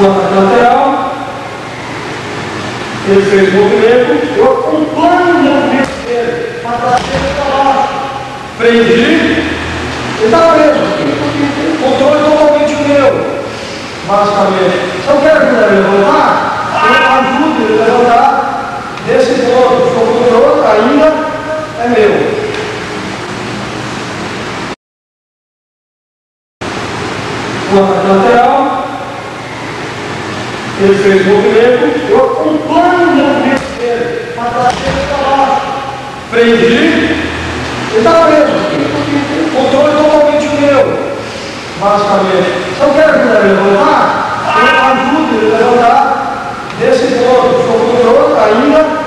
o ataque lateral, ele fez o movimento, eu acompanho o movimento dele, trás dele para baixo. Prendi, ele está preso. O controle totalmente meu, basicamente. Se eu quero ajudar ele a levantar, eu ajudo ele a levantar desse ponto. O controle ainda é meu. O ataque lateral, ele fez o movimento, eu acompanho o movimento dele, para trás dele para baixo. Prendi, ele está preso aqui. O controle totalmente meu, basicamente. Se eu quero ajudar ele a levantar, eu ajudo ele a levantar desse ponto. O controle ainda é meu.